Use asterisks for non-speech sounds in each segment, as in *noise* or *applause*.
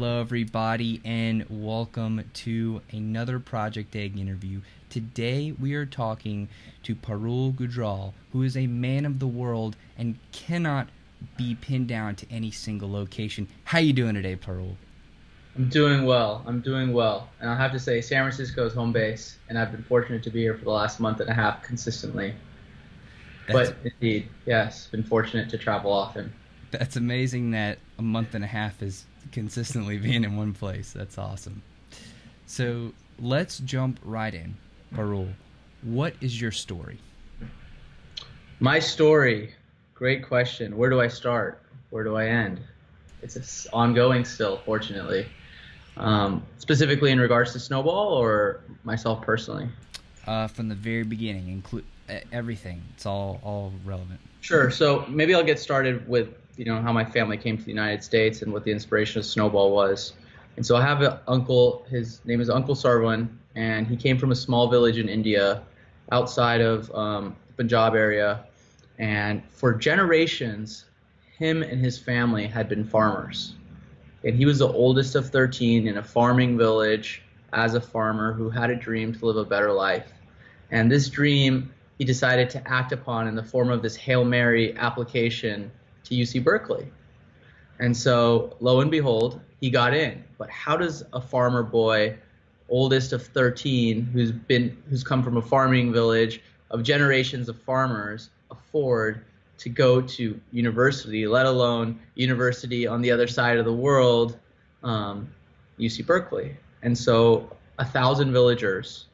Hello, everybody, and welcome to another Project Egg interview. Today, we are talking to Parul Gujral, who is a man of the world and cannot be pinned down to any single location. How you doing today, Parul? I'm doing well. I'm doing well. And I'll have to say, San Francisco is home base, and I've been fortunate to be here for the last month and a half consistently. That's, but indeed, yes, been fortunate to travel often. that's amazing that a month and a half is consistently being in one place. That's awesome. So let's jump right in. Parul, what is your story? My story, great question. Where do I start? Where do I end? It's ongoing still, fortunately. Um, specifically in regards to Snowball or myself personally? Uh, from the very beginning, include everything. It's all all relevant. Sure. So maybe I'll get started with you know how my family came to the United States and what the inspiration of Snowball was. And so I have an uncle. His name is Uncle Sarwan, and he came from a small village in India, outside of um, the Punjab area. And for generations, him and his family had been farmers. And he was the oldest of 13 in a farming village as a farmer who had a dream to live a better life. And this dream he decided to act upon in the form of this Hail Mary application to UC Berkeley. And so, lo and behold, he got in. But how does a farmer boy, oldest of 13, who's been who's come from a farming village of generations of farmers, afford to go to university, let alone university on the other side of the world, um, UC Berkeley? And so, a thousand villagers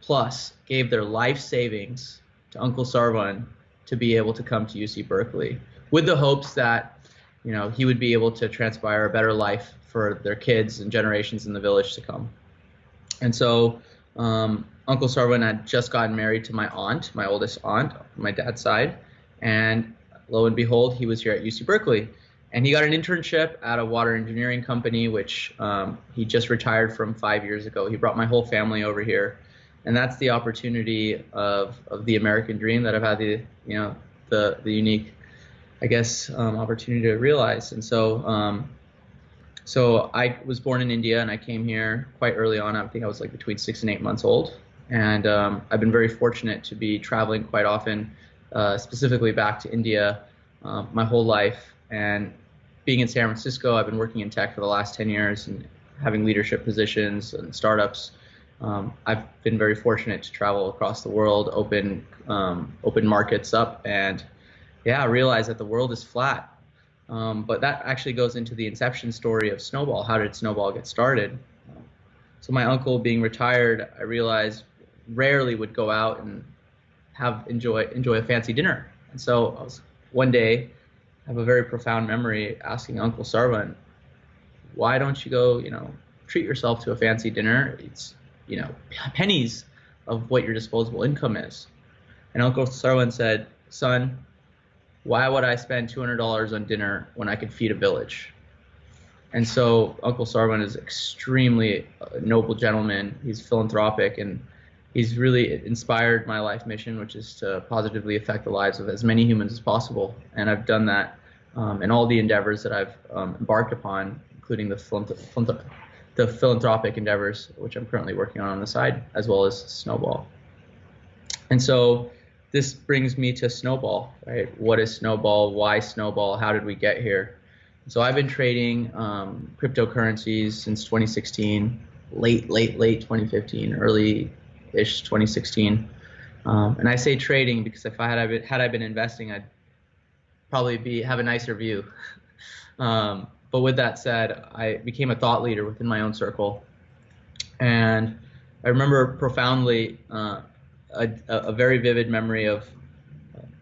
plus gave their life savings to Uncle Sarwan to be able to come to UC Berkeley with the hopes that you know he would be able to transpire a better life for their kids and generations in the village to come. And so um, Uncle Sarwan had just gotten married to my aunt, my oldest aunt, my dad's side, and lo and behold, he was here at UC Berkeley. And he got an internship at a water engineering company, which um, he just retired from five years ago. He brought my whole family over here and that's the opportunity of, of the American dream that I've had the you know the the unique I guess um, opportunity to realize. And so um, so I was born in India and I came here quite early on. I think I was like between six and eight months old, and um, I've been very fortunate to be traveling quite often, uh, specifically back to India uh, my whole life. And being in San Francisco, I've been working in tech for the last 10 years and having leadership positions and startups um, I've been very fortunate to travel across the world, open um, open markets up, and yeah, realize that the world is flat. Um, but that actually goes into the inception story of Snowball. How did Snowball get started? So my uncle, being retired, I realized rarely would go out and have enjoy enjoy a fancy dinner. And so I was one day I have a very profound memory asking Uncle Sarwan, why don't you go, you know, treat yourself to a fancy dinner? It's you know pennies of what your disposable income is. And Uncle Sarwan said, "Son, why would I spend $200 on dinner when I could feed a village?" And so Uncle Sarwan is extremely a noble gentleman. He's philanthropic and he's really inspired my life mission, which is to positively affect the lives of as many humans as possible. And I've done that um, in all the endeavors that I've um, embarked upon, including the philanthrop- the philanthropic endeavors, which I'm currently working on on the side, as well as Snowball. And so this brings me to Snowball, right? What is Snowball? Why Snowball? How did we get here? So I've been trading um, cryptocurrencies since 2016, late, late, late 2015, early-ish 2016. Um, and I say trading because if I had had I been investing, I'd probably be have a nicer view. *laughs* um, but with that said, I became a thought leader within my own circle, and I remember profoundly uh, a, a, very vivid memory of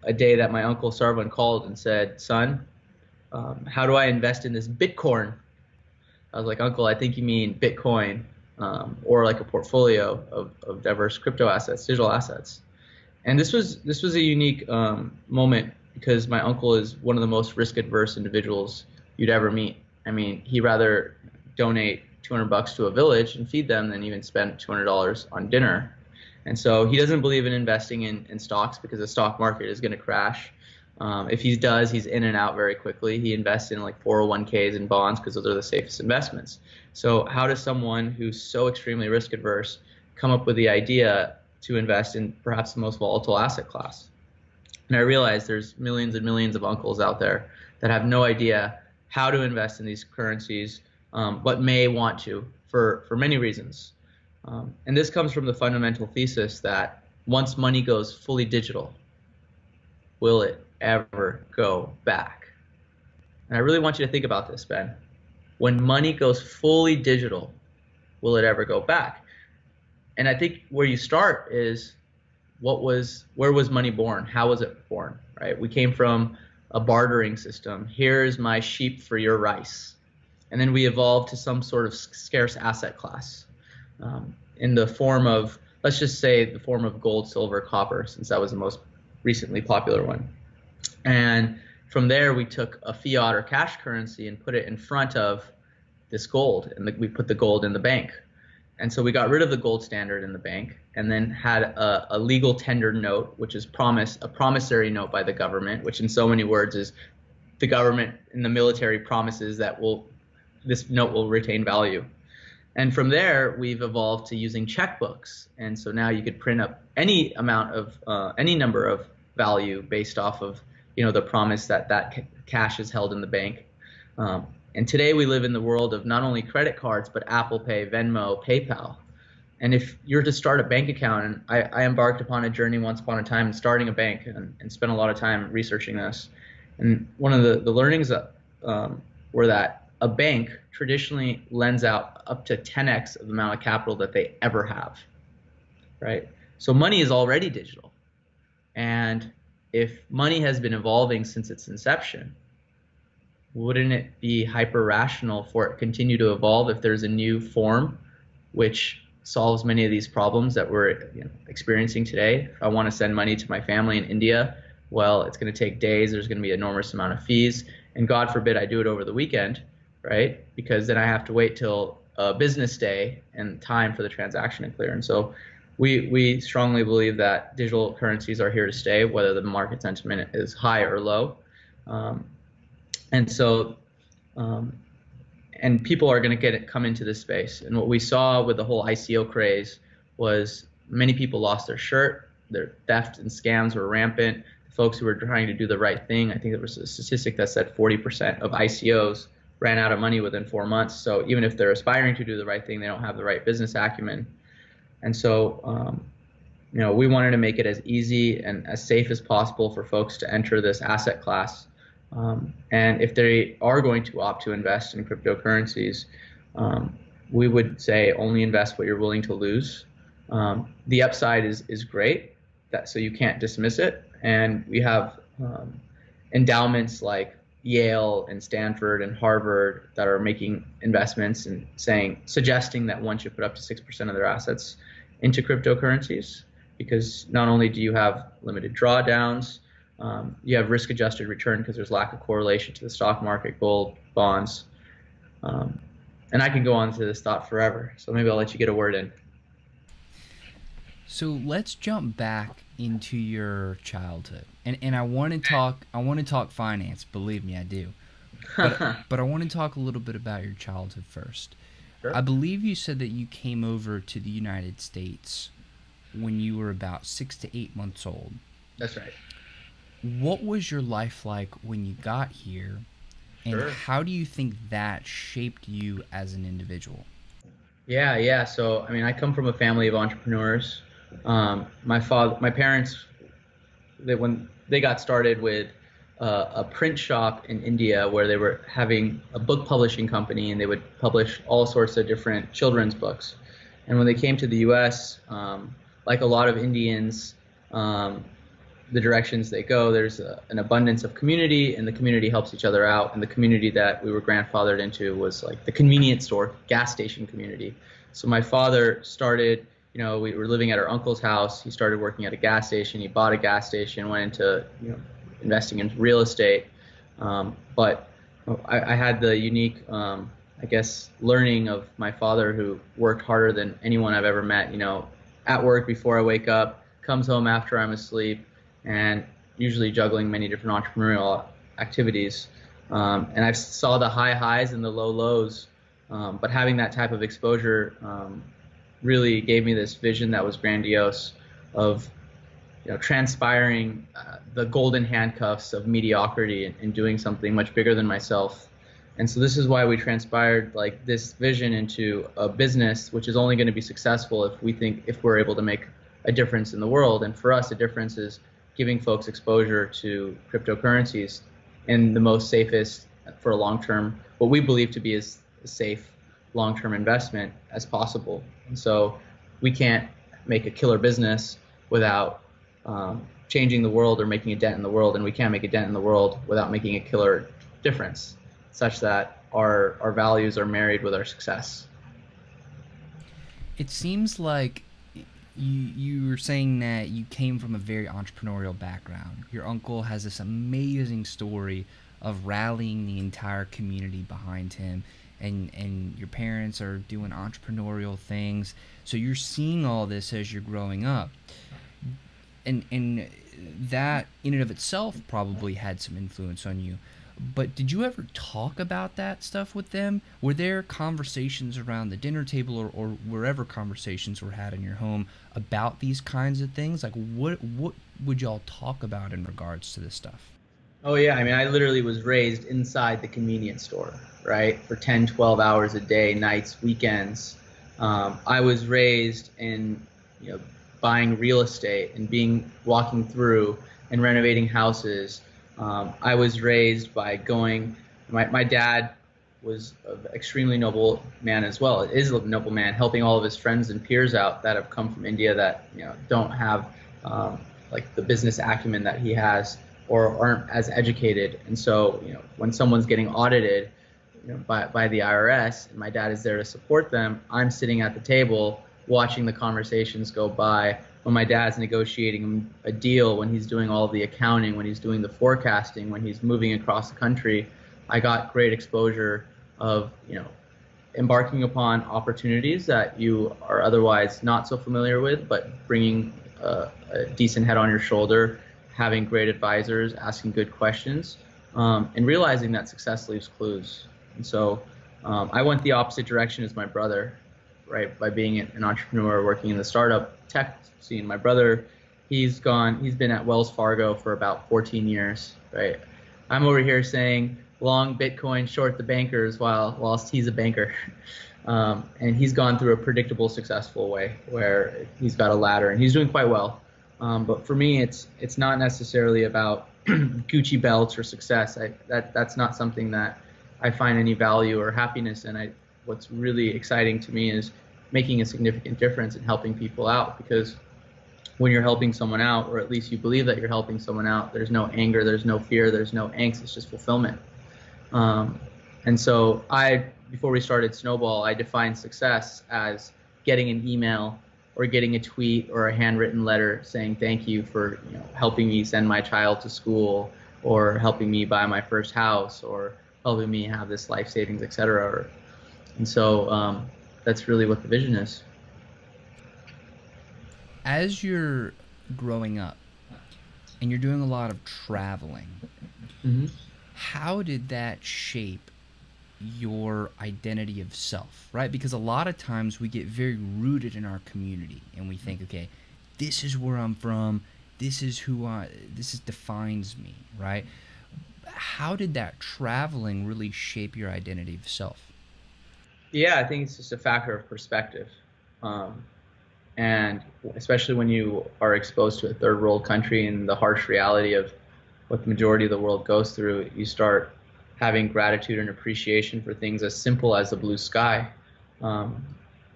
a day that my uncle Sarwan called and said, "Son, um, how do I invest in this Bitcoin?" I was like, "Uncle, I think you mean Bitcoin, um, or like a portfolio of, of diverse crypto assets, digital assets." And this was this was a unique um, moment because my uncle is one of the most risk adverse individuals you'd ever meet. I mean, he'd rather donate 200 bucks to a village and feed them than even spend $200 on dinner. And so he doesn't believe in investing in, in stocks because the stock market is going to crash. Um, if he does, he's in and out very quickly. He invests in like 401ks and bonds because those are the safest investments. So, how does someone who's so extremely risk adverse come up with the idea to invest in perhaps the most volatile asset class? And I realize there's millions and millions of uncles out there that have no idea how to invest in these currencies, um, but may want to for, for many reasons. Um, and this comes from the fundamental thesis that once money goes fully digital, will it ever go back? And I really want you to think about this, Ben. When money goes fully digital, will it ever go back? And I think where you start is what was where was money born? How was it born? Right? We came from a bartering system. Here's my sheep for your rice. And then we evolved to some sort of scarce asset class um, in the form of, let's just say, the form of gold, silver, copper, since that was the most recently popular one. And from there, we took a fiat or cash currency and put it in front of this gold, and the, we put the gold in the bank. And so we got rid of the gold standard in the bank, and then had a, a legal tender note, which is promise a promissory note by the government, which in so many words is the government and the military promises that will this note will retain value. And from there, we've evolved to using checkbooks. And so now you could print up any amount of uh, any number of value based off of you know the promise that that ca- cash is held in the bank. Um, and today we live in the world of not only credit cards but Apple Pay, Venmo, PayPal. And if you're to start a bank account, and I, I embarked upon a journey once upon a time starting a bank and, and spent a lot of time researching this. And one of the, the learnings that, um, were that a bank traditionally lends out up to 10x of the amount of capital that they ever have, right? So money is already digital. And if money has been evolving since its inception, wouldn't it be hyper rational for it to continue to evolve if there's a new form which solves many of these problems that we're you know, experiencing today? If I want to send money to my family in India, well, it's going to take days. There's going to be an enormous amount of fees. And God forbid I do it over the weekend right? Because then I have to wait till a business day and time for the transaction to clear. And so we we strongly believe that digital currencies are here to stay, whether the market sentiment is high or low. Um, and so, um, and people are going to get it, come into this space. And what we saw with the whole ICO craze was many people lost their shirt. Their theft and scams were rampant. The folks who were trying to do the right thing, I think there was a statistic that said 40% of ICOs ran out of money within four months. So even if they're aspiring to do the right thing, they don't have the right business acumen. And so, um, you know, we wanted to make it as easy and as safe as possible for folks to enter this asset class. Um, and if they are going to opt to invest in cryptocurrencies, um, we would say only invest what you're willing to lose. Um, the upside is is great, that so you can't dismiss it. And we have um, endowments like Yale and Stanford and Harvard that are making investments and saying suggesting that one should put up to six percent of their assets into cryptocurrencies because not only do you have limited drawdowns, um, you have risk-adjusted return because there's lack of correlation to the stock market, gold, bonds, um, and I can go on to this thought forever. So maybe I'll let you get a word in. So let's jump back into your childhood, and and I want to talk. I want to talk finance. Believe me, I do. But *laughs* but I want to talk a little bit about your childhood first. Sure. I believe you said that you came over to the United States when you were about six to eight months old. That's right. What was your life like when you got here, and Sure. how do you think that shaped you as an individual? Yeah, yeah. So I mean, I come from a family of entrepreneurs. Um, my father, my parents, they, when they got started with uh, a print shop in India where they were having a book publishing company and they would publish all sorts of different children's books. And when they came to the U.S., um, like a lot of Indians, um, the directions they go, there's a, an abundance of community, and the community helps each other out. And the community that we were grandfathered into was like the convenience store, gas station community. So my father started, you know, we were living at our uncle's house. He started working at a gas station. He bought a gas station, went into, you know, investing in real estate. Um, but I, I had the unique, um, I guess, learning of my father who worked harder than anyone I've ever met. You know, at work before I wake up, comes home after I'm asleep, and usually juggling many different entrepreneurial activities. Um, and I saw the high highs and the low lows, um, but having that type of exposure um, really gave me this vision that was grandiose of you know, transpiring uh, the golden handcuffs of mediocrity and, and, doing something much bigger than myself. And so this is why we transpired like this vision into a business, which is only going to be successful if we think if we're able to make a difference in the world. And for us, the difference is giving folks exposure to cryptocurrencies in the most safest for a long term, what we believe to be as safe long term investment as possible. And so we can't make a killer business without um, changing the world or making a dent in the world, and we can't make a dent in the world without making a killer difference, such that our our values are married with our success. It seems like you you were saying that you came from a very entrepreneurial background. Your uncle has this amazing story of rallying the entire community behind him and and your parents are doing entrepreneurial things. So you're seeing all this as you're growing up. And and that in and of itself probably had some influence on you. But did you ever talk about that stuff with them? Were there conversations around the dinner table or, or wherever conversations were had in your home about these kinds of things? Like what what would y'all talk about in regards to this stuff? Oh yeah, I mean I literally was raised inside the convenience store, right? For 10, 12 hours a day, nights, weekends. Um, I was raised in you know buying real estate and being walking through and renovating houses um, I was raised by going. My my dad was an extremely noble man as well. It is a noble man, helping all of his friends and peers out that have come from India that you know don't have um, like the business acumen that he has or aren't as educated. And so you know when someone's getting audited you know, by by the IRS and my dad is there to support them, I'm sitting at the table watching the conversations go by when my dad's negotiating a deal, when he's doing all the accounting, when he's doing the forecasting, when he's moving across the country, I got great exposure of you know embarking upon opportunities that you are otherwise not so familiar with, but bringing a, a decent head on your shoulder, having great advisors, asking good questions, um, and realizing that success leaves clues. And so um, I went the opposite direction as my brother, right? By being an entrepreneur working in the startup tech scene. My brother, he's gone. He's been at Wells Fargo for about 14 years, right? I'm over here saying long Bitcoin, short the bankers, while whilst he's a banker. *laughs* Um, and he's gone through a predictable, successful way where he's got a ladder and he's doing quite well. Um, but for me, it's it's not necessarily about *clears throat* Gucci belts or success. I, that that's not something that I find any value or happiness in. I what's really exciting to me is making a significant difference and helping people out because when you're helping someone out, or at least you believe that you're helping someone out, there's no anger, there's no fear, there's no angst, it's just fulfillment. Um, and so I, before we started Snowball, I defined success as getting an email or getting a tweet or a handwritten letter saying thank you for you know, helping me send my child to school or helping me buy my first house or helping me have this life savings, etc. And so um, that's really what the vision is as you're growing up and you're doing a lot of traveling, mm-hmm. how did that shape your identity of self, right? Because a lot of times we get very rooted in our community and we think, okay, this is where I'm from, this is who I, this is defines me, right? How did that traveling really shape your identity of self? Yeah, I think it's just a factor of perspective. Um, and especially when you are exposed to a third world country and the harsh reality of what the majority of the world goes through, you start having gratitude and appreciation for things as simple as the blue sky. Um,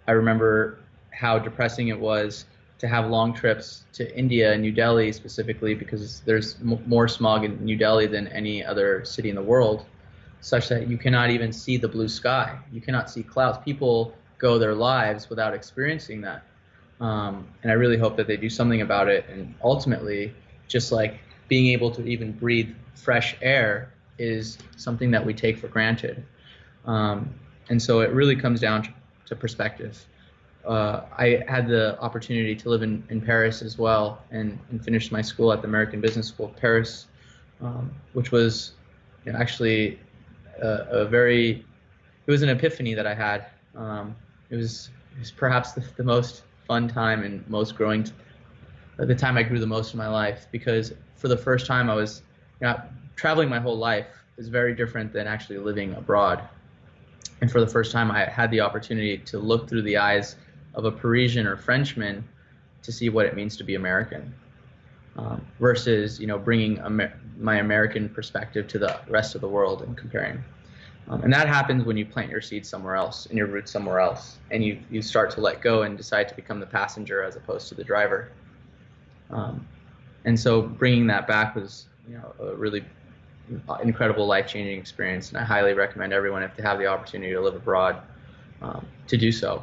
I remember how depressing it was to have long trips to India and New Delhi specifically because there's m- more smog in New Delhi than any other city in the world, such that you cannot even see the blue sky. You cannot see clouds. People go their lives without experiencing that. Um, and I really hope that they do something about it. And ultimately, just like being able to even breathe fresh air is something that we take for granted. Um, and so it really comes down to, to perspective. uh, I had the opportunity to live in, in Paris as well and, and finished my school at the American Business School of Paris, um, which was you know, actually a, a, very, it was an epiphany that I had. Um, it, was, it was perhaps the, the, most fun time and most growing, t- the time I grew the most in my life because for the first time I was you know, traveling my whole life is very different than actually living abroad. And for the first time, I had the opportunity to look through the eyes of a Parisian or Frenchman to see what it means to be American, um, versus you know bringing Amer- my American perspective to the rest of the world and comparing. Um, and that happens when you plant your seeds somewhere else and your roots somewhere else, and you you start to let go and decide to become the passenger as opposed to the driver. Um, and so bringing that back was you know a really incredible life-changing experience, and I highly recommend everyone if they have the opportunity to live abroad um, to do so.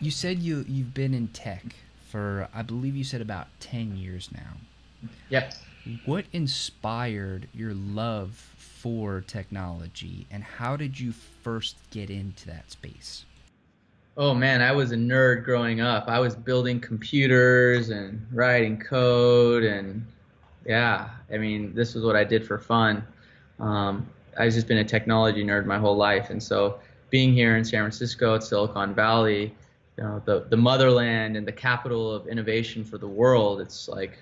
You said you you've been in tech for I believe you said about ten years now. Yep. What inspired your love for technology, and how did you first get into that space? Oh man, I was a nerd growing up. I was building computers and writing code, and yeah, I mean, this was what I did for fun. Um, I've just been a technology nerd my whole life, and so being here in San Francisco at Silicon Valley, you know, the the motherland and the capital of innovation for the world. It's like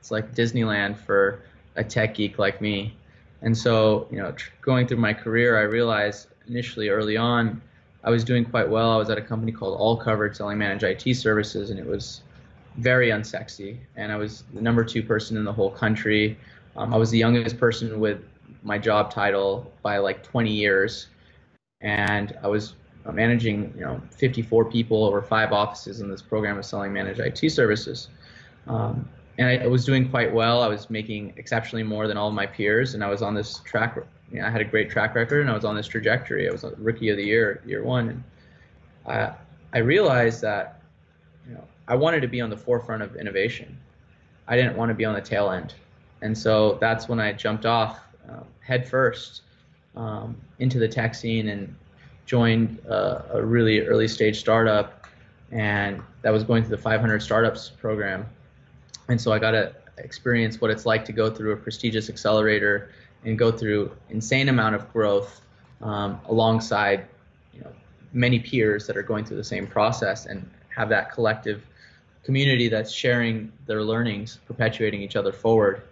it's like Disneyland for a tech geek like me. And so, you know, going through my career, I realized initially early on, I was doing quite well. I was at a company called All Covered selling managed IT services, and it was very unsexy. And I was the number two person in the whole country. Um, I was the youngest person with my job title by like 20 years, and I was uh, managing you know 54 people over five offices in this program of selling managed IT services. Um, and I, I, was doing quite well. I was making exceptionally more than all of my peers, and I was on this track. You know, I had a great track record, and I was on this trajectory. I was rookie of the year, year one, and I, I realized that you know I wanted to be on the forefront of innovation. I didn't want to be on the tail end, and so that's when I jumped off uh, head first um, into the tech scene and joined a, a really early stage startup, and that was going through the 500 startups program. And so I got to experience what it's like to go through a prestigious accelerator and go through insane amount of growth um, alongside you know many peers that are going through the same process and have that collective community that's sharing their learnings perpetuating each other forward.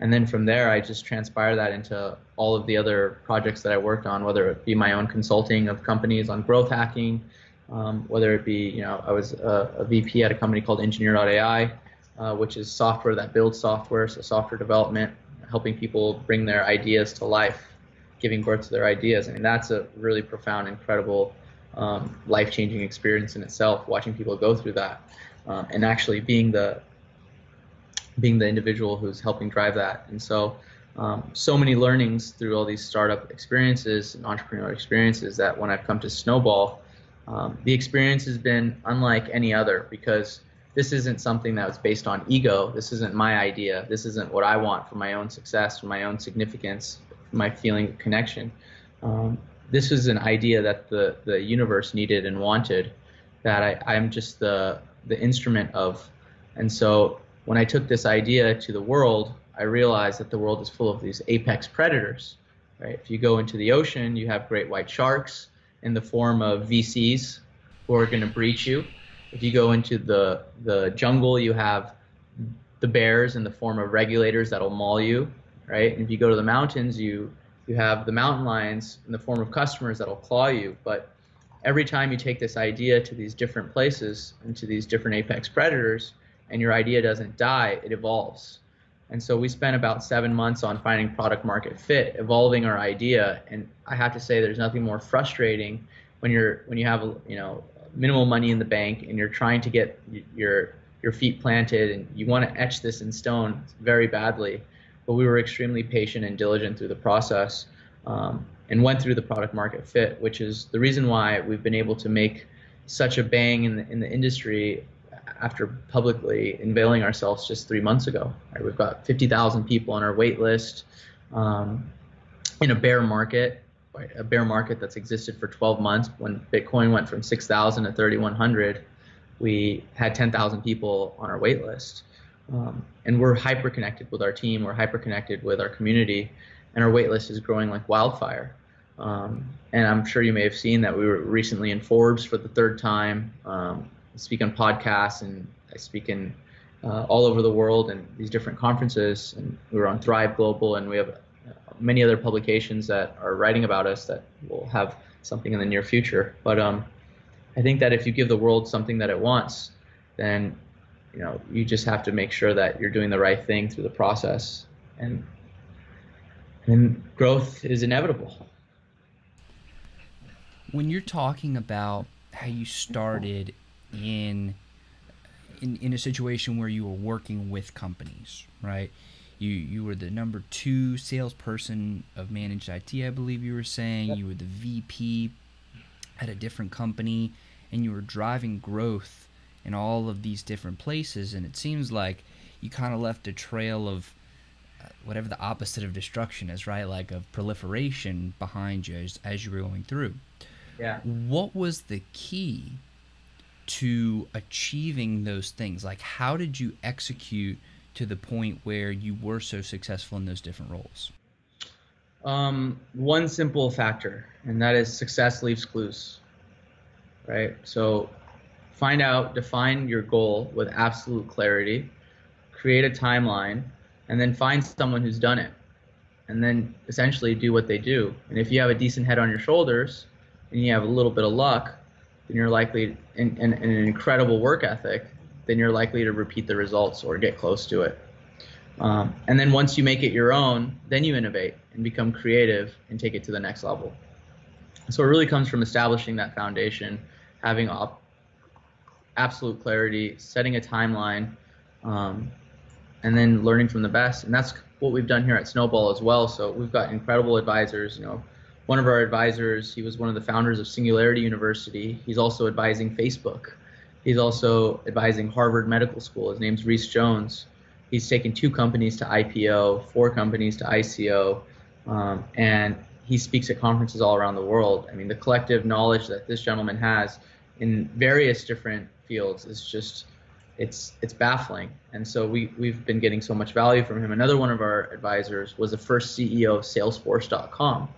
And then from there i just transpire that into all of the other projects that i worked on whether it be my own consulting of companies on growth hacking um, whether it be you know i was a, a vp at a company called engineer.ai uh, which is software that builds software so software development helping people bring their ideas to life giving birth to their ideas. I mean that's a really profound incredible um, life-changing experience in itself watching people go through that um, and actually being the being the individual who's helping drive that. And so, um, so many learnings through all these startup experiences and entrepreneurial experiences that when I've come to Snowball, um, the experience has been unlike any other because this isn't something that was based on ego. This isn't my idea. This isn't what I want for my own success, for my own significance, my feeling of connection. Um, this is an idea that the, the universe needed and wanted that I, I'm just the, the instrument of. And so when I took this idea to the world, I realized that the world is full of these apex predators. Right? If you go into the ocean, you have great white sharks in the form of VCs who are going to breach you. If you go into the the jungle, you have the bears in the form of regulators that'll maul you. Right? And if you go to the mountains, you you have the mountain lions in the form of customers that'll claw you. But every time you take this idea to these different places and to these different apex predators, and your idea doesn't die, it evolves. And so we spent about seven months on finding product market fit, evolving our idea. And I have to say, there's nothing more frustrating when you're when you have you know minimal money in the bank and you're trying to get your your feet planted and you want to etch this in stone very badly. But we were extremely patient and diligent through the process um, and went through the product market fit, which is the reason why we've been able to make such a bang in the, in the industry after publicly unveiling ourselves just three months ago. Right? We've got 50,000 people on our wait list um, in a bear market, right? A bear market that's existed for 12 months. When Bitcoin went from 6,000 to 3,100, we had 10,000 people on our wait list. Um, and we're hyper connected with our team. We're hyper connected with our community, and our wait list is growing like wildfire. Um, and I'm sure you may have seen that we were recently in Forbes for the third time. Um, speak on podcasts and I speak in uh, all over the world and these different conferences. And we were on Thrive Global, and we have uh, many other publications that are writing about us that will have something in the near future. But um, I think that if you give the world something that it wants, then you know you just have to make sure that you're doing the right thing through the process, and and growth is inevitable. When you're talking about how you started in in, in a situation where you were working with companies, right? You you were the number two salesperson of managed IT, I believe you were saying. Yep. You were the VP at a different company, and you were driving growth in all of these different places. And it seems like you kind of left a trail of whatever the opposite of destruction is, right? Like of proliferation behind you as, as you were going through. Yeah. What was the key to achieving those things? Like, how did you execute to the point where you were so successful in those different roles? Um, one simple factor, and that is success leaves clues. Right? So, find out, define your goal with absolute clarity, create a timeline, and then find someone who's done it. And then essentially do what they do. And if you have a decent head on your shoulders and you have a little bit of luck, then you're likely and, and, and an incredible work ethic, then you're likely to repeat the results or get close to it. Um, and then once you make it your own, then you innovate and become creative and take it to the next level. So it really comes from establishing that foundation, having op- absolute clarity, setting a timeline, um, and then learning from the best. And that's what we've done here at Snowball as well. So we've got incredible advisors, you know, one of our advisors, he was one of the founders of Singularity University. He's also advising Facebook. He's also advising Harvard Medical School. His name's Reese Jones. He's taken two companies to IPO, four companies to ICO, um, and he speaks at conferences all around the world. I mean, the collective knowledge that this gentleman has in various different fields is just it's it's baffling. And so we we've been getting so much value from him. Another one of our advisors was the first CEO of Salesforce.com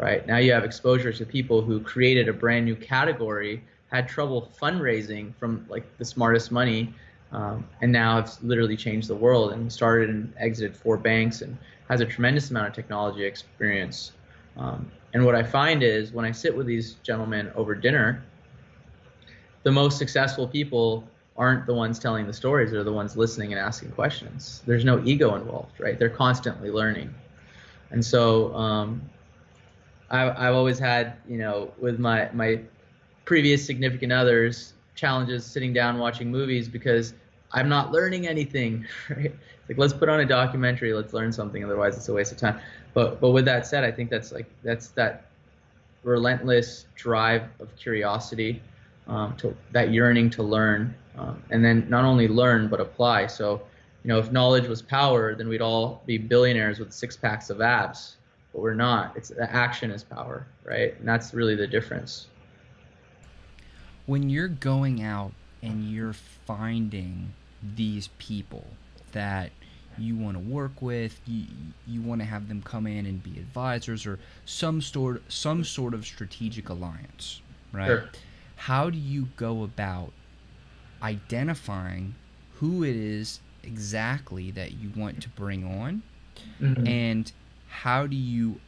right? Now you have exposure to people who created a brand new category, had trouble fundraising from like the smartest money, um, and now have literally changed the world and started and exited four banks and has a tremendous amount of technology experience. Um, and what I find is when I sit with these gentlemen over dinner, the most successful people aren't the ones telling the stories, they're the ones listening and asking questions. There's no ego involved, right? They're constantly learning. And so um, I, I've always had, you know, with my my previous significant others, challenges sitting down watching movies because I'm not learning anything. *laughs* Right? Like let's put on a documentary, let's learn something. Otherwise, it's a waste of time. But but with that said, I think that's like that's that relentless drive of curiosity, um, to that yearning to learn, um, and then not only learn but apply. So, you know, if knowledge was power, then we'd all be billionaires with six packs of abs but we're not. It's the action is power, right? And that's really the difference. When you're going out and you're finding these people that you want to work with, you, you want to have them come in and be advisors or some sort some sort of strategic alliance, right? Sure. How do you go about identifying who it is exactly that you want to bring on mm-hmm. and how do you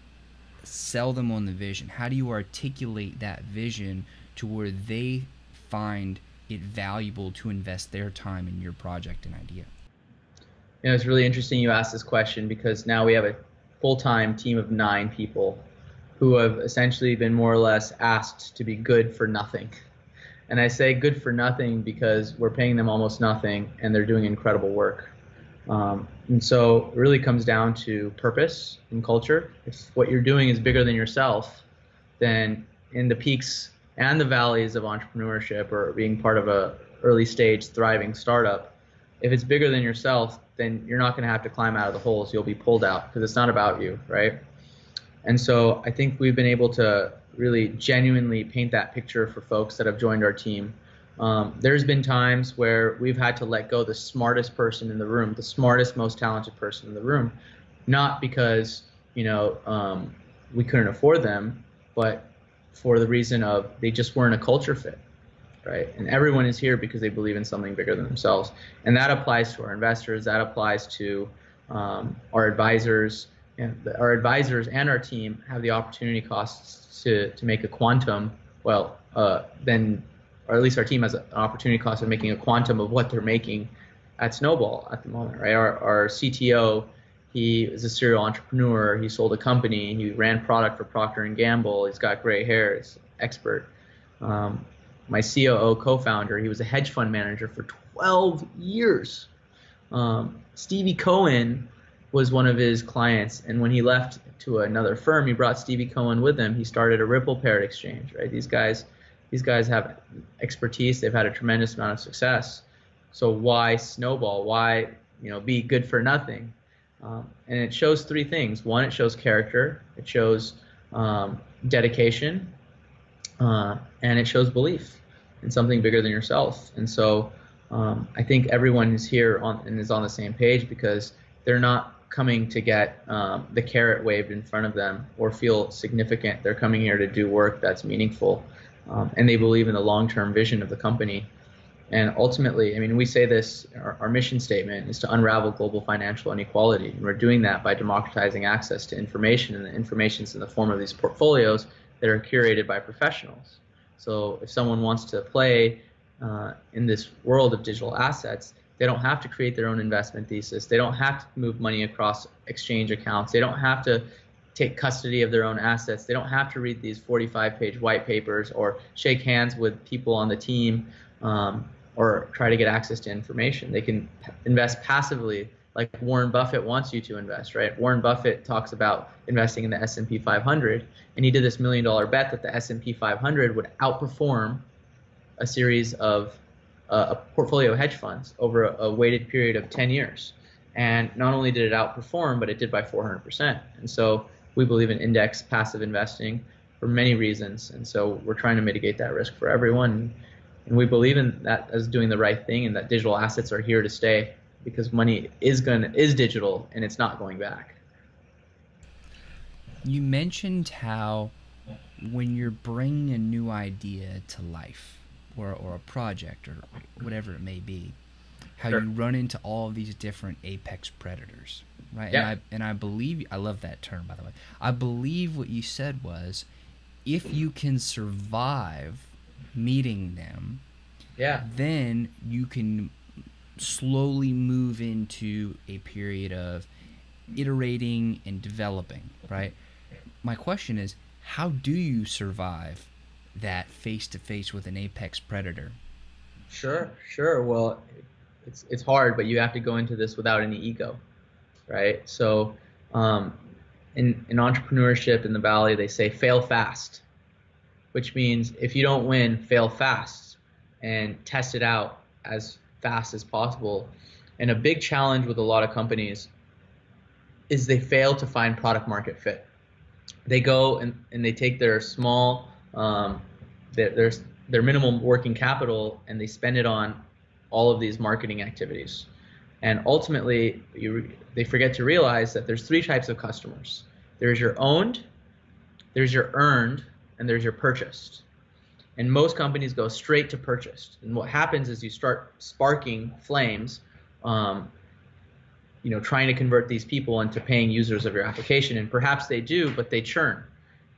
sell them on the vision? How do you articulate that vision to where they find it valuable to invest their time in your project and idea? You know, it's really interesting you asked this question because now we have a full-time team of nine people who have essentially been more or less asked to be good for nothing. And I say good for nothing because we're paying them almost nothing and they're doing incredible work. Um, and so it really comes down to purpose and culture. If what you're doing is bigger than yourself, then in the peaks and the valleys of entrepreneurship or being part of a early stage thriving startup, if it's bigger than yourself, then you're not going to have to climb out of the holes. You'll be pulled out because it's not about you, right? And so I think we've been able to really genuinely paint that picture for folks that have joined our team. Um, there's been times where we've had to let go the smartest person in the room, the smartest, most talented person in the room, not because you know um, we couldn't afford them, but for the reason of they just weren't a culture fit, right? And everyone is here because they believe in something bigger than themselves, and that applies to our investors, that applies to um, our advisors, and our advisors and our team have the opportunity costs to to make a quantum, well, uh, then, or at least our team has an opportunity cost of making a quantum of what they're making at Snowball at the moment, right? Our our CTO he is a serial entrepreneur. He sold a company. He ran product for Procter and Gamble. He's got gray hair. He's expert. Um, my COO co-founder. He was a hedge fund manager for 12 years. Um, Stevie Cohen was one of his clients, and when he left to another firm, he brought Stevie Cohen with him. He started a Ripple Parrot exchange. Right? These guys, these guys have expertise. They've had a tremendous amount of success. So why snowball? Why you know be good for nothing? Um, and it shows three things. One, it shows character, it shows um, dedication, uh, and it shows belief in something bigger than yourself. And so um, I think everyone is here on and is on the same page because they're not coming to get um, the carrot waved in front of them or feel significant. They're coming here to do work that's meaningful, um, and they believe in the long-term vision of the company. And ultimately, I mean, we say this, our, our, mission statement is to unravel global financial inequality. And we're doing that by democratizing access to information, and the information is in the form of these portfolios that are curated by professionals. So if someone wants to play uh, in this world of digital assets, they don't have to create their own investment thesis. They don't have to move money across exchange accounts. They don't have to take custody of their own assets. They don't have to read these 45 page white papers or shake hands with people on the team. Um, or try to get access to information. They can invest passively like Warren Buffett wants you to invest, right? Warren Buffett talks about investing in the S&P 500 and he did this million dollar bet that the S&P 500 would outperform a series of a portfolio of hedge funds over a, a weighted period of 10 years. And not only did it outperform, but it did by 400%. And so we believe in index passive investing for many reasons. And so we're trying to mitigate that risk for everyone and we believe in that as doing the right thing and that digital assets are here to stay because money is going is digital and it's not going back you mentioned how when you're bringing a new idea to life or, or a project or whatever it may be how sure. you run into all of these different apex predators right yeah. and I and I believe I love that term by the way I believe what you said was if you can survive meeting them, yeah, then you can slowly move into a period of iterating and developing, right? My question is, how do you survive that face to face with an apex predator? Sure, sure. Well, it's it's hard, but you have to go into this without any ego, right? So, um, in in entrepreneurship in the valley, they say fail fast, which means if you don't win, fail fast and test it out as fast as possible. And a big challenge with a lot of companies is they fail to find product market fit. They go and, and they take their small, um, their, their, minimum working capital and they spend it on all of these marketing activities. And ultimately, you, they forget to realize that there's three types of customers. There's your owned, there's your earned, and there's your purchased. And most companies go straight to purchased. And what happens is you start sparking flames, um, you know, trying to convert these people into paying users of your application. And perhaps they do, but they churn.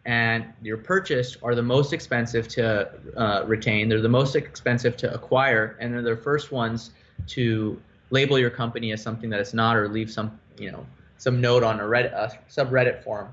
And your purchased are the most expensive to uh, retain. They're the most expensive to acquire, and they're the first ones to label your company as something that it's not, or leave some, you know, some note on a Reddit, a subreddit forum.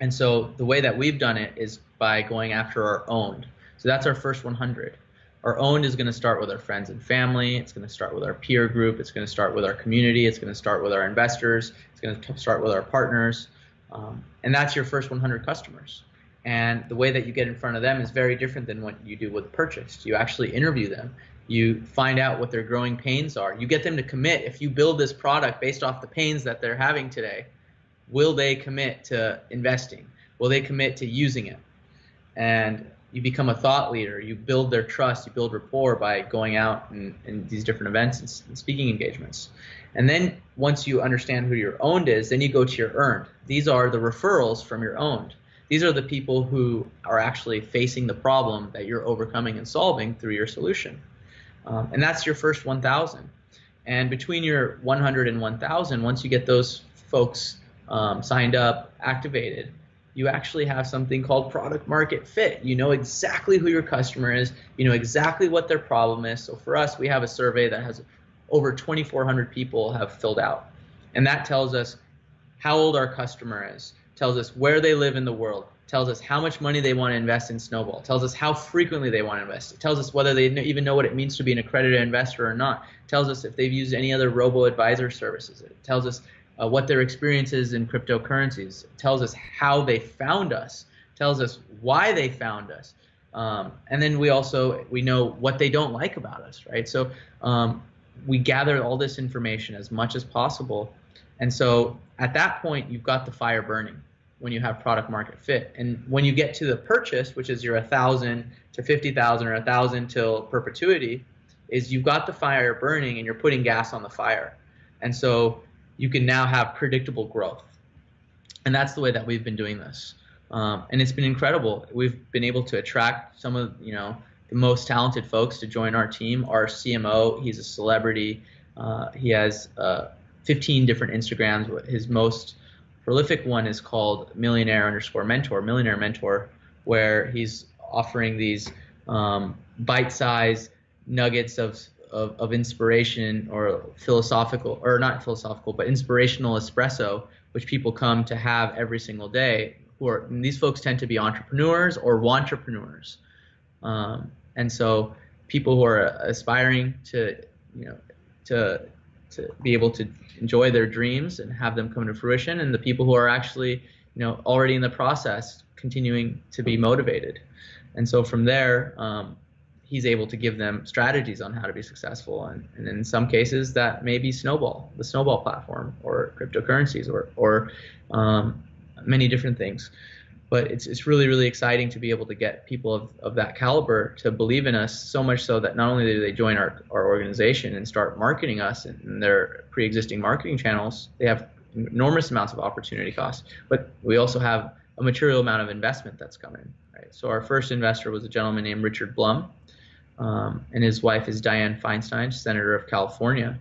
And so the way that we've done it is by going after our owned. So that's our first 100. Our owned is going to start with our friends and family. It's going to start with our peer group. It's going to start with our community. It's going to start with our investors. It's going to start with our partners. Um, and that's your first 100 customers. And the way that you get in front of them is very different than what you do with purchase. You actually interview them. You find out what their growing pains are. You get them to commit. If you build this product based off the pains that they're having today, will they commit to investing? Will they commit to using it? And you become a thought leader. You build their trust. You build rapport by going out and, these different events and, and speaking engagements. And then once you understand who your owned is, then you go to your earned. These are the referrals from your owned. These are the people who are actually facing the problem that you're overcoming and solving through your solution. Um, and that's your first 1,000. And between your 100 and 1,000, once you get those folks um, signed up, activated, you actually have something called product market fit. You know exactly who your customer is, you know exactly what their problem is. So for us, we have a survey that has over 2,400 people have filled out. And that tells us how old our customer is, tells us where they live in the world, tells us how much money they want to invest in Snowball, tells us how frequently they want to invest, it tells us whether they even know what it means to be an accredited investor or not, it tells us if they've used any other robo advisor services, it tells us uh, what their experience is in cryptocurrencies, it tells us how they found us, tells us why they found us. Um, and then we also we know what they don't like about us, right? So um, we gather all this information as much as possible, and so at that point you've got the fire burning when you have product market fit. And when you get to the purchase, which is your 1,000 to 50,000 or 1,000 till perpetuity, is you've got the fire burning and you're putting gas on the fire. And so you can now have predictable growth. And that's the way that we've been doing this. Um, and it's been incredible. We've been able to attract some of, you know, the most talented folks to join our team. Our CMO, he's a celebrity. Uh, he has uh, 15 different Instagrams. His most prolific one is called Millionaire underscore Mentor, Millionaire Mentor, where he's offering these um, bite-sized nuggets of, of, of inspiration or philosophical, or not philosophical, but inspirational espresso, which people come to have every single day. Who are these folks tend to be entrepreneurs or entrepreneurs, um, and so people who are aspiring to, you know, to to be able to enjoy their dreams and have them come to fruition, and the people who are actually, you know, already in the process, continuing to be motivated. And so from there, um, he's able to give them strategies on how to be successful. And, and in some cases, that may be Snowball, the Snowball platform, or cryptocurrencies, or, or um, many different things but it's, it's really really exciting to be able to get people of, of that caliber to believe in us so much so that not only do they join our, our organization and start marketing us in their pre-existing marketing channels they have enormous amounts of opportunity costs but we also have a material amount of investment that's coming right? So our first investor was a gentleman named richard blum um, and his wife is Dianne Feinstein senator of california.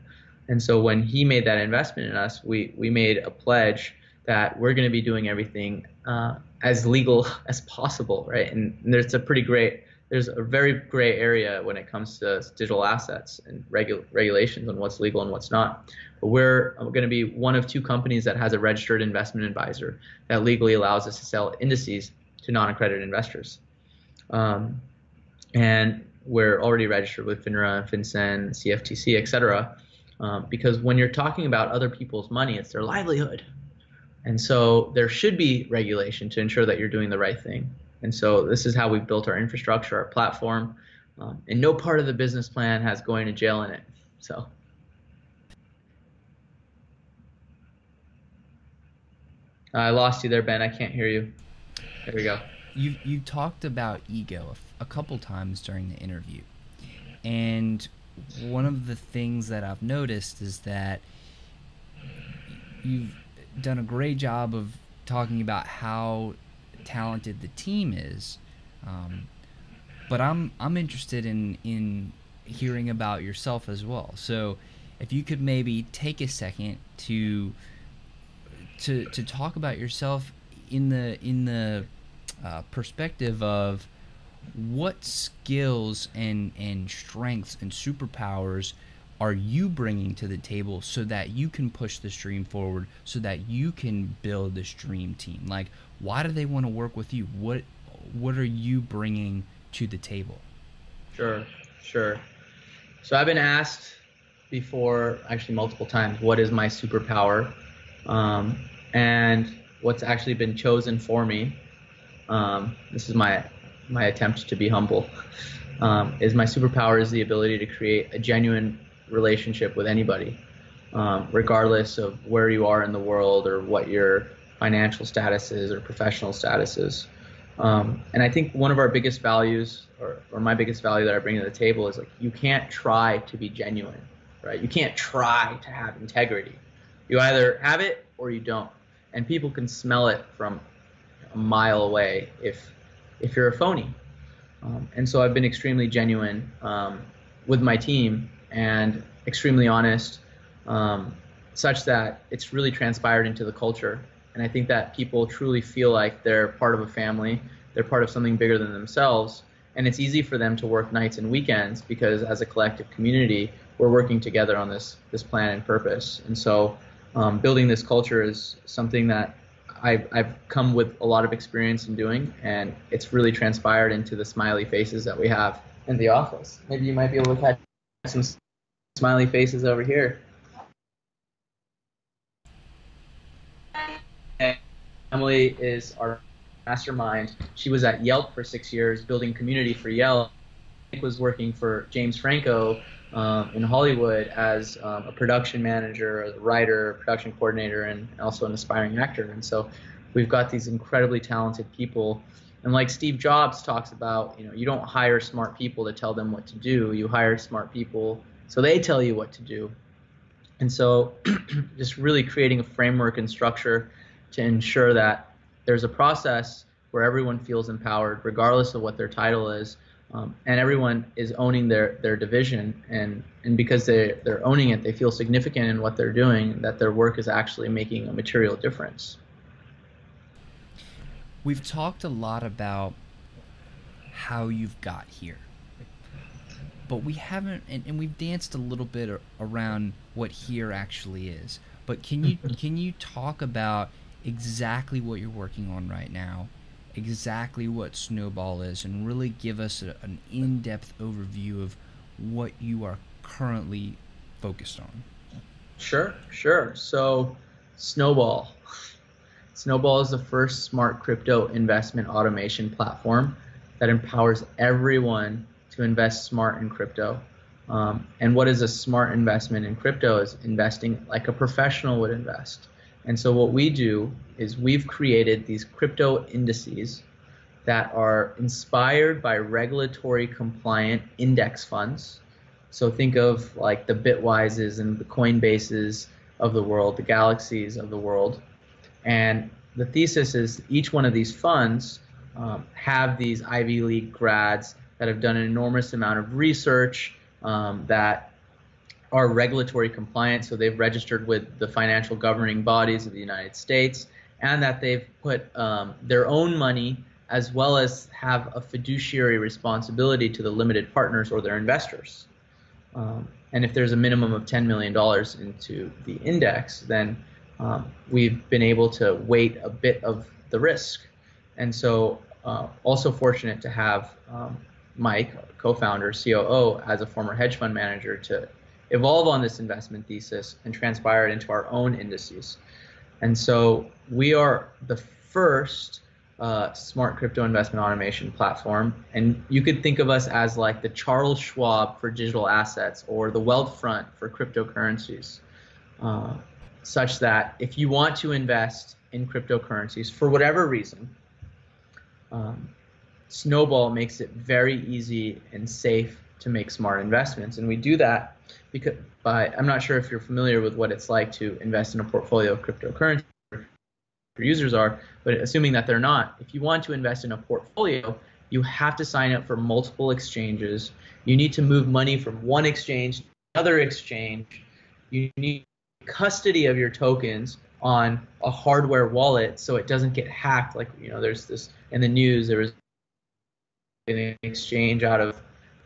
And so when he made that investment in us we, we made a pledge that we're going to be doing everything uh, as legal *laughs* as possible, right? And there's a pretty great, there's a very gray area when it comes to digital assets and regu- regulations on what's legal and what's not. But we're going to be one of two companies that has a registered investment advisor that legally allows us to sell indices to non-accredited investors. Um, and we're already registered with FINRA, FinCEN, CFTC, et cetera. Um, because when you're talking about other people's money, it's their livelihood, and so there should be regulation to ensure that you're doing the right thing. And so this is how we've built our infrastructure, our platform. Um, and no part of the business plan has going to jail in it. So. I lost you there, Ben. I can't hear you. There we go. You you talked about ego a, a couple times during the interview, and one of the things that I've noticed is that you've done a great job of talking about how talented the team is. Um, but I'm I'm interested in in hearing about yourself as well. So if you could maybe take a second to to to talk about yourself in the in the uh, perspective of what skills and and strengths and superpowers are you bringing to the table so that you can push the stream forward so that you can build the stream team? Like why do they want to work with you? What what are you bringing to the table? Sure sure. So i've been asked before actually multiple times what is my superpower? Um, and what's actually been chosen for me um, this is my my attempt to be humble *laughs* um, is my superpower is the ability to create a genuine relationship with anybody. um, regardless of where you are in the world or what your financial status is or professional status is. Um, and I think one of our biggest values, or, or my biggest value that I bring to the table, is like you can't try to be genuine, right? You can't try to have integrity. You either have it or you don't, and people can smell it from a mile away if if you're a phony. Um, and so I've been extremely genuine um, with my team and extremely honest, um, such that it's really transpired into the culture. And I think that people truly feel like they're part of a family, they're part of something bigger than themselves. And it's easy for them to work nights and weekends because as a collective community, we're working together on this this plan and purpose. And so um, building this culture is something that I've, I've come with a lot of experience in doing, and it's really transpired into the smiley faces that we have in the office. Maybe you might be able to catch some smiley faces over here. Emily is our mastermind. She was at Yelp for six years, building community for Yelp. Was working for James Franco um, in Hollywood as um, a production manager, a writer, production coordinator, and also an aspiring actor. And so we've got these incredibly talented people. And like Steve Jobs talks about, you know, you don't hire smart people to tell them what to do. You hire smart people so they tell you what to do. And so *clears throat* just really creating a framework and structure to ensure that there's a process where everyone feels empowered, regardless of what their title is, um, and everyone is owning their their division. And and because they they're owning it they feel significant in what they're doing that their work is actually making a material difference. We've talked a lot about how you've got here but we haven't and, and we've danced a little bit around what here actually is but can you *laughs* can you talk about exactly what you're working on right now exactly what Snowball is and really give us a, an in depth overview of what you are currently focused on. Sure, sure. So, Snowball. Snowball is the first smart crypto investment automation platform that empowers everyone to invest smart in crypto. Um, and what is a smart investment in crypto is investing like a professional would invest. And so what we do is we've created these crypto indices that are inspired by regulatory compliant index funds. So think of like the Bitwises and the Coinbases of the world, the Galaxies of the world. And the thesis is each one of these funds um, have these Ivy League grads that have done an enormous amount of research um, that are regulatory compliant, so they've registered with the financial governing bodies of the United States, and that they've put um, their own money as well as have a fiduciary responsibility to the limited partners or their investors. Um, and if there's a minimum of $10 million into the index, then um, we've been able to weight a bit of the risk. And so, uh, also fortunate to have um, Mike, co founder, COO, as a former hedge fund manager to evolve on this investment thesis and transpire it into our own indices. And so we are the first uh, smart crypto investment automation platform. And you could think of us as like the Charles Schwab for digital assets or the Wealthfront for cryptocurrencies, uh, such that if you want to invest in cryptocurrencies for whatever reason, um, Snowball makes it very easy and safe to make smart investments. And we do that because by I'm not sure if you're familiar with what it's like to invest in a portfolio of cryptocurrency your users are, but assuming that they're not, if you want to invest in a portfolio, you have to sign up for multiple exchanges. You need to move money from one exchange to another exchange. You need custody of your tokens on a hardware wallet so it doesn't get hacked. Like, you know, there's this in the news, there was an exchange out of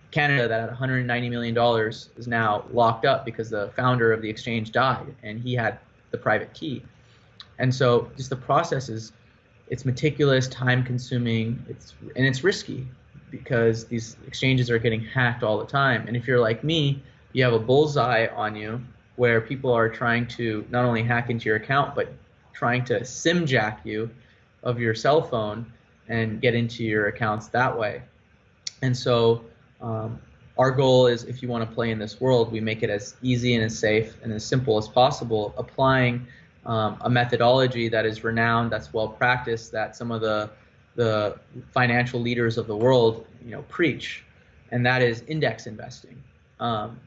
Canada that had 190 million dollars is now locked up because the founder of the exchange died and he had the private key. And so just the process is it's meticulous, time consuming, it's and it's risky because these exchanges are getting hacked all the time. And if you're like me, you have a bullseye on you where people are trying to not only hack into your account but trying to sim jack you of your cell phone and get into your accounts that way. And so um, our goal is if you want to play in this world, we make it as easy and as safe and as simple as possible, applying um, a methodology that is renowned, that's well practiced, that some of the the financial leaders of the world, you know, preach, and that is index investing. Um,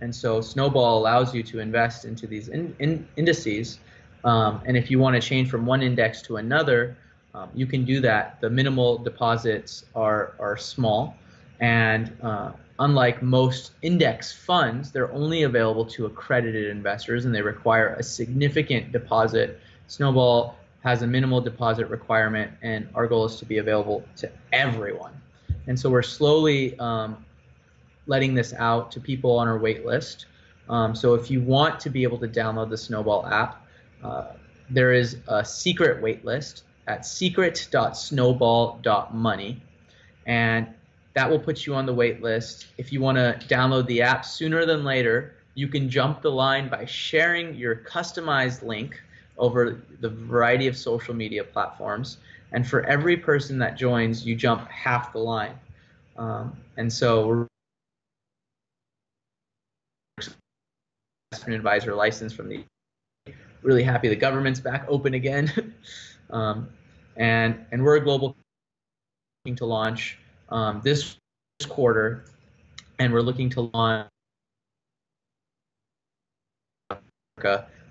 and so Snowball allows you to invest into these in, in indices, um, and if you want to change from one index to another, um, you can do that. The minimal deposits are are small, and uh, unlike most index funds, they're only available to accredited investors and they require a significant deposit. Snowball has a minimal deposit requirement, and our goal is to be available to everyone. And so we're slowly um, letting this out to people on our wait list. Um, so if you want to be able to download the Snowball app, uh, there is a secret wait list at secret.snowball.money. And that will put you on the wait list. If you want to download the app sooner than later, you can jump the line by sharing your customized link over the variety of social media platforms. And for every person that joins, you jump half the line. Um, and so we're investment advisor license from the really happy the government's back open again. *laughs* um, and and we're a global looking to launch um, this quarter, and we're looking to launch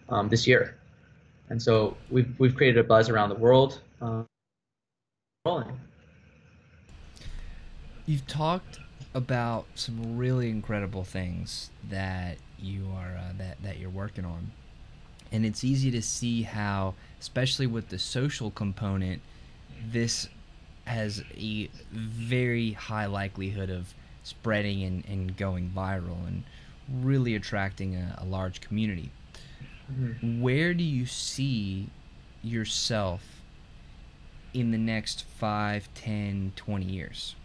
um, this year. And so we've we've created a buzz around the world. Um, rolling. You've talked about some really incredible things that you are uh, that that you're working on, and it's easy to see how, especially with the social component, this has a very high likelihood of spreading and, and going viral and really attracting a, a large community. Mm-hmm. Where do you see yourself in the next 5, 10, 20 years?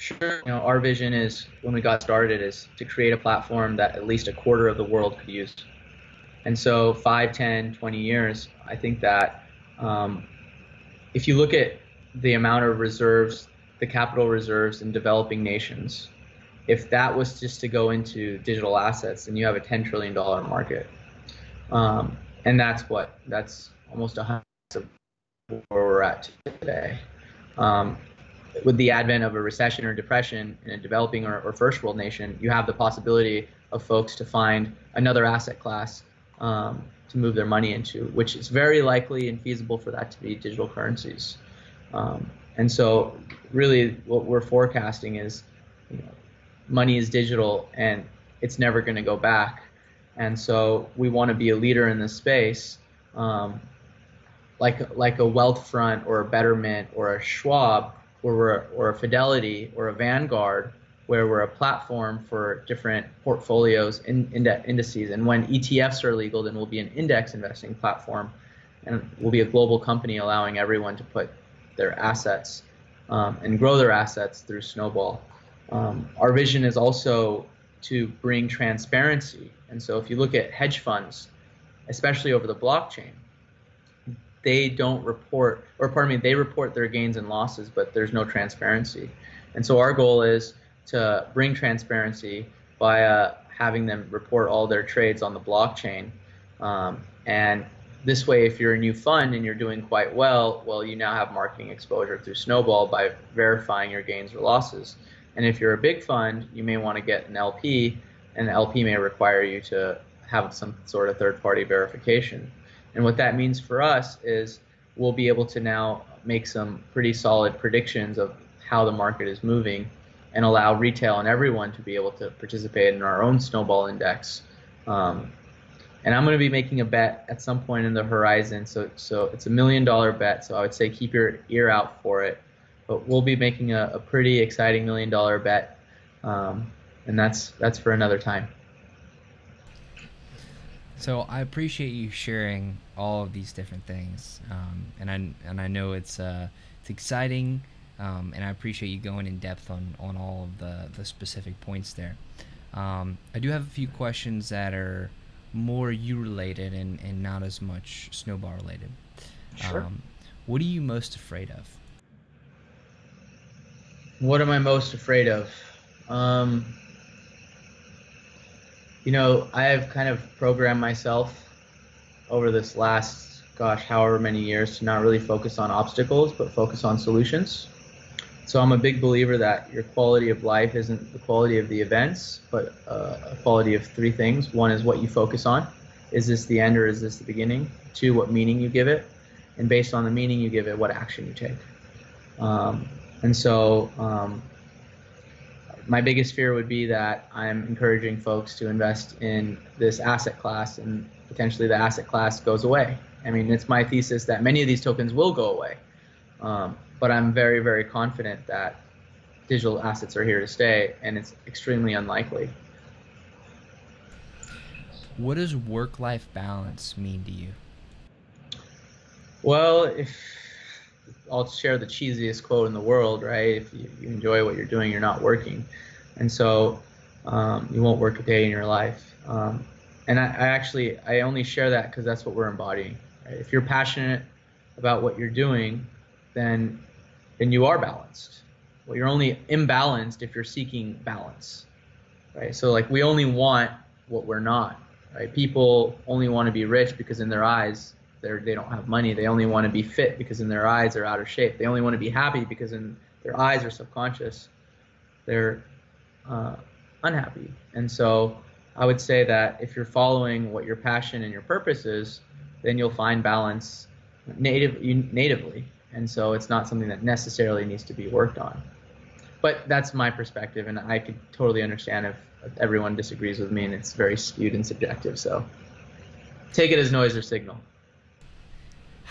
Sure. You know, our vision is when we got started is to create a platform that at least a quarter of the world could use. And so 5, 10, 20 years, I think that um, if you look at the amount of reserves, the capital reserves in developing nations, if that was just to go into digital assets, then you have a $10 trillion market. Um, and that's what, that's almost a hundred of where we're at today. Um, with the advent of a recession or depression in a developing or, or, first world nation, you have the possibility of folks to find another asset class um, to move their money into, which is very likely and feasible for that to be digital currencies. Um, and so, really, what we're forecasting is, you know, money is digital and it's never going to go back. And so, we want to be a leader in this space, um, like like a Wealthfront or a Betterment or a Schwab, or, we're, or a Fidelity or a Vanguard where we're a platform for different portfolios in, indices. And when ETFs are legal, then we'll be an index investing platform, and we'll be a global company allowing everyone to put their assets um, and grow their assets through Snowball. Um, our vision is also to bring transparency. And so if you look at hedge funds, especially over the blockchain, they don't report, or pardon me, they report their gains and losses, but there's no transparency. And so our goal is to bring transparency by uh, having them report all their trades on the blockchain. Um, and this way, if you're a new fund and you're doing quite well, well, you now have marketing exposure through Snowball by verifying your gains or losses. And if you're a big fund, you may want to get an LP, and the LP may require you to have some sort of third party verification. And what that means for us is we'll be able to now make some pretty solid predictions of how the market is moving and allow retail and everyone to be able to participate in our own snowball index. Um, and I'm going to be making a bet at some point in the horizon. So, so it's a million dollar bet. So I would say keep your ear out for it. But we'll be making a, a pretty exciting million dollar bet, um, and that's that's for another time. So I appreciate you sharing all of these different things, um, and I and I know it's uh, it's exciting um, and I appreciate you going in depth on, on all of the, the specific points there. Um, I do have a few questions that are more you related and, and not as much snowball related. Sure. Um, what are you most afraid of? What am I most afraid of? Um, you know, I have kind of programmed myself over this last, gosh, however many years to not really focus on obstacles, but focus on solutions. So I'm a big believer that your quality of life isn't the quality of the events, but uh, a quality of three things. One is what you focus on. Is this the end or is this the beginning? Two, what meaning you give it, and based on the meaning you give it, what action you take. Um, and so um, my biggest fear would be that I'm encouraging folks to invest in this asset class and potentially the asset class goes away. I mean, it's my thesis that many of these tokens will go away. Um, but I'm very, very confident that digital assets are here to stay, and it's extremely unlikely. What does work life balance mean to you? Well, if I'll share the cheesiest quote in the world, right? If you, you enjoy what you're doing, you're not working, and so um, you won't work a day in your life. Um, and I, I, actually I only share that because that's what we're embodying. Right? If you're passionate about what you're doing, then then you are balanced. Well, you're only imbalanced if you're seeking balance, right? So like we only want what we're not, right? People only want to be rich because in their eyes they're, they don't have money. They only want to be fit because in their eyes they're out of shape. They only want to be happy because in their eyes are subconscious they're uh, unhappy. And so I would say that if you're following what your passion and your purpose is, then you'll find balance native natively. And so it's not something that necessarily needs to be worked on. But that's my perspective, and I could totally understand if everyone disagrees with me and it's very skewed and subjective. So take it as noise or signal.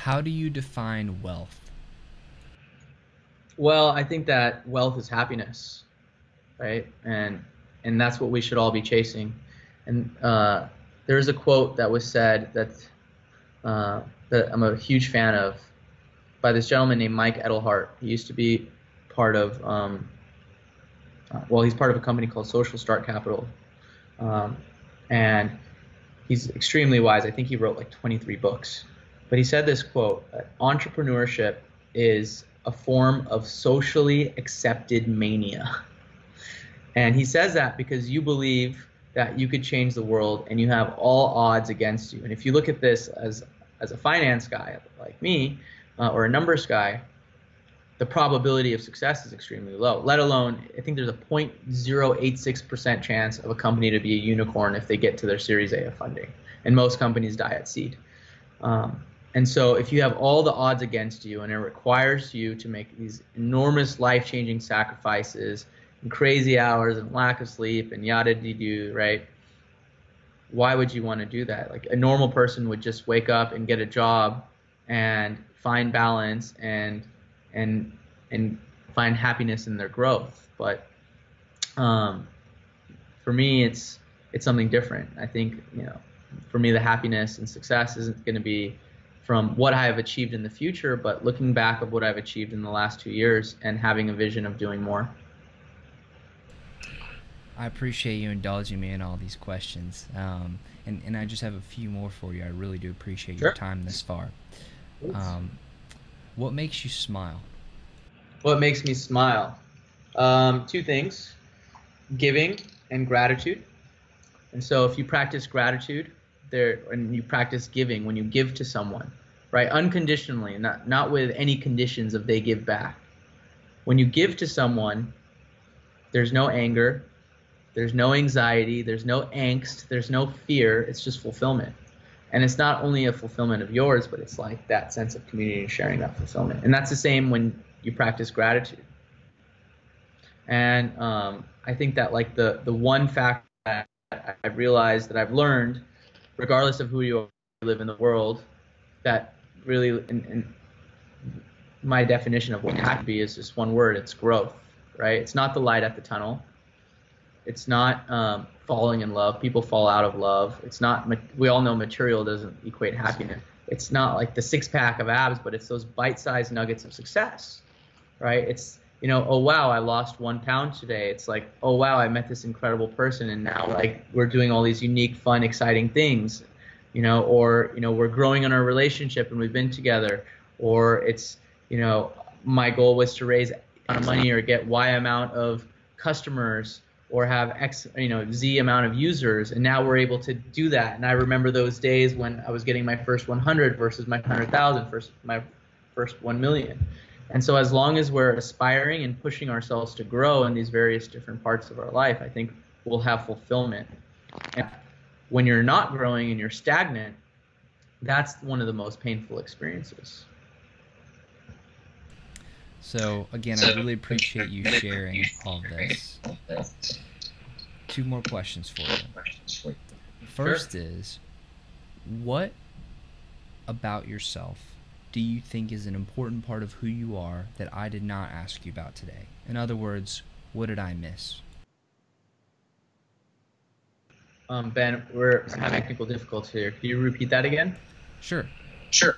How do you define wealth? Well, I think that wealth is happiness, right? And and that's what we should all be chasing. And uh, there's a quote that was said that uh, that I'm a huge fan of by this gentleman named Mike Edelhart. He used to be part of um, uh, well, he's part of a company called Social Start Capital, um, and he's extremely wise. I think he wrote like 23 books. But he said this quote entrepreneurship is a form of socially accepted mania. And he says that because you believe that you could change the world and you have all odds against you. And if you look at this as, as a finance guy like me uh, or a numbers guy, the probability of success is extremely low, let alone, I think there's a 0.086% chance of a company to be a unicorn if they get to their Series A of funding. And most companies die at seed. Um, and so, if you have all the odds against you and it requires you to make these enormous life changing sacrifices and crazy hours and lack of sleep and yada de do, right? Why would you want to do that? Like a normal person would just wake up and get a job and find balance and and and find happiness in their growth. But um, for me, it's it's something different. I think you know, for me, the happiness and success isn't going to be from what I have achieved in the future, but looking back of what I've achieved in the last two years and having a vision of doing more. I appreciate you indulging me in all these questions. Um, and, and I just have a few more for you. I really do appreciate sure. your time this far. Um, what makes you smile? What makes me smile? Um, two things giving and gratitude. And so if you practice gratitude, there and you practice giving when you give to someone, right? Unconditionally, not not with any conditions of they give back. When you give to someone, there's no anger, there's no anxiety, there's no angst, there's no fear. It's just fulfillment. And it's not only a fulfillment of yours, but it's like that sense of community and sharing that fulfillment. And that's the same when you practice gratitude. And um, I think that like the the one fact that I've realized that I've learned regardless of who you live in the world, that really, in, in my definition of what happy is just one word it's growth, right? It's not the light at the tunnel. It's not um, falling in love. People fall out of love. It's not, we all know material doesn't equate happiness. It's not like the six pack of abs, but it's those bite sized nuggets of success, right? It's, you know, oh wow, I lost one pound today. It's like, oh wow, I met this incredible person, and now like we're doing all these unique, fun, exciting things, you know, or you know we're growing in our relationship and we've been together, or it's you know my goal was to raise of money or get Y amount of customers or have X, you know, Z amount of users, and now we're able to do that. And I remember those days when I was getting my first 100 versus my 100,000 versus my first 1 million. And so, as long as we're aspiring and pushing ourselves to grow in these various different parts of our life, I think we'll have fulfillment. And when you're not growing and you're stagnant, that's one of the most painful experiences. So again, I really appreciate you sharing all this. Two more questions for you. First is, what about yourself do you think is an important part of who you are that I did not ask you about today? In other words, what did I miss? Um, ben, we're having technical difficulties here. Can you repeat that again? Sure. Sure.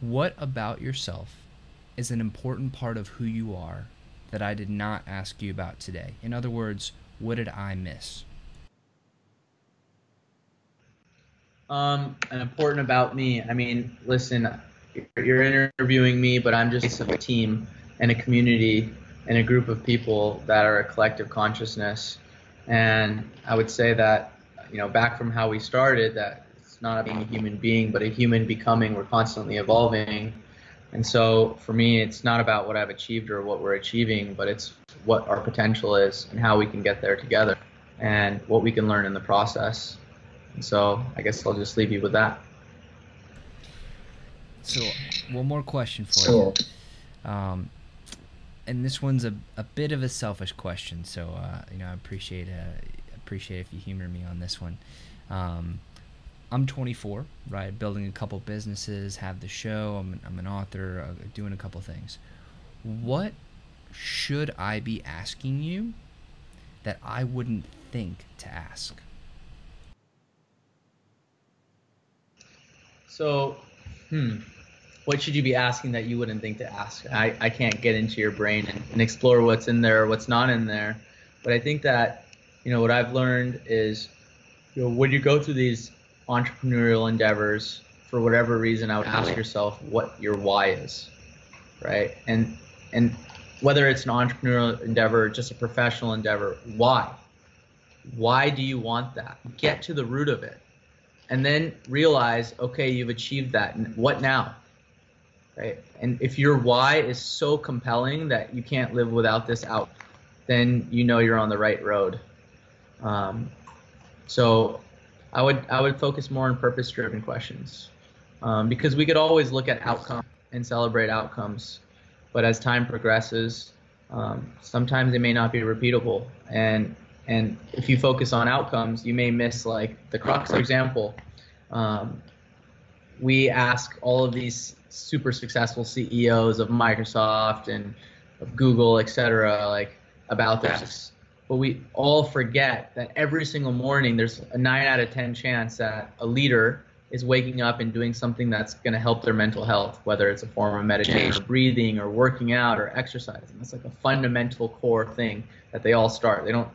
What about yourself is an important part of who you are that I did not ask you about today? In other words, what did I miss? Um, and important about me. I mean, listen, you're interviewing me, but I'm just a team and a community and a group of people that are a collective consciousness. And I would say that, you know, back from how we started, that it's not being a human being, but a human becoming. We're constantly evolving. And so for me, it's not about what I've achieved or what we're achieving, but it's what our potential is and how we can get there together and what we can learn in the process. And so I guess I'll just leave you with that. So, one more question for you. Um, and this one's a, a bit of a selfish question, so uh, you know I appreciate uh, appreciate if you humor me on this one. Um, I'm 24, right? Building a couple businesses, have the show. I'm, I'm an author, uh, doing a couple things. What should I be asking you that I wouldn't think to ask? So, hmm, what should you be asking that you wouldn't think to ask? I, I can't get into your brain and, and explore what's in there, what's not in there. But I think that, you know, what I've learned is, you know, when you go through these entrepreneurial endeavors, for whatever reason, I would ask yourself what your why is, right? And and whether it's an entrepreneurial endeavor, or just a professional endeavor, why? Why do you want that? Get to the root of it and then realize, okay, you've achieved that. What now? Right? And if your why is so compelling that you can't live without this out, then you know you're on the right road. Um, so I would I would focus more on purpose-driven questions um, because we could always look at outcome and celebrate outcomes, but as time progresses, um, sometimes they may not be repeatable. And and if you focus on outcomes, you may miss like the crux. For example, um, we ask all of these super successful CEOs of Microsoft and of Google, et cetera, like about this. But we all forget that every single morning there's a nine out of 10 chance that a leader is waking up and doing something that's going to help their mental health, whether it's a form of meditation or breathing or working out or exercising. That's like a fundamental core thing that they all start. They don't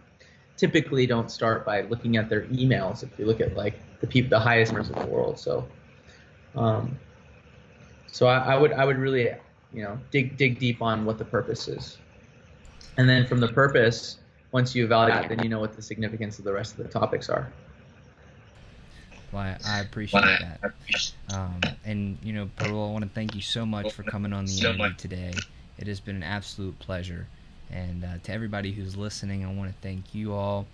typically don't start by looking at their emails if you look at like the people the highest earners of the world so um, so I, I would i would really you know dig dig deep on what the purpose is and then from the purpose once you evaluate it, then you know what the significance of the rest of the topics are Well, I, I appreciate that. Um, and you know, Parul, I want to thank you so much for coming on the interview today. It has been an absolute pleasure. And uh, to everybody who's listening, I want to thank you all.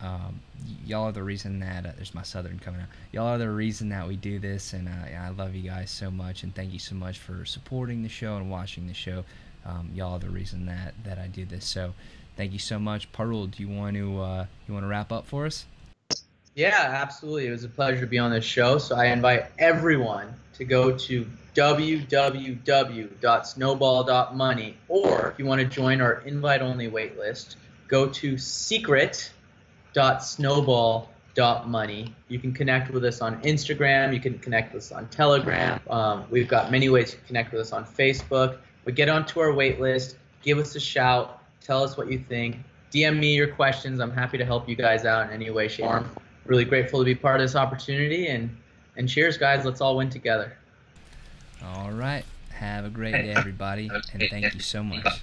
Um, y- y'all are the reason that uh, there's my southern coming out. Y'all are the reason that we do this, and uh, I love you guys so much. And thank you so much for supporting the show and watching the show. Um, y'all are the reason that that I do this. So, thank you so much, Parul. Do you want to uh, you want to wrap up for us? Yeah, absolutely. It was a pleasure to be on this show. So I invite everyone to go to www.snowball.money, or if you want to join our invite-only waitlist, go to secret.snowball.money. You can connect with us on Instagram. You can connect with us on Telegram. Um, we've got many ways to connect with us on Facebook. But get onto our waitlist. Give us a shout. Tell us what you think. DM me your questions. I'm happy to help you guys out in any way, shape, or form really grateful to be part of this opportunity and and cheers guys let's all win together All right. Have a great day, everybody, and thank you so much.